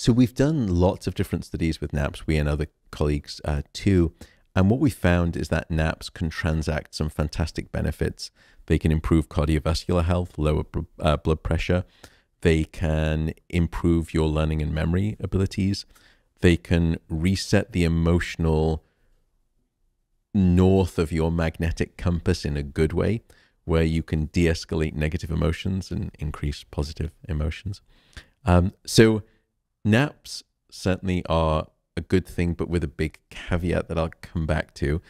So we've done lots of different studies with naps, we and other colleagues uh, too. And what we found is that naps can transact some fantastic benefits. They can improve cardiovascular health, lower uh, blood pressure. They can improve your learning and memory abilities. They can reset the emotional north of your magnetic compass in a good way, where you can de escalate negative emotions and increase positive emotions. Um, so, naps certainly are a good thing, but with a big caveat that I'll come back to.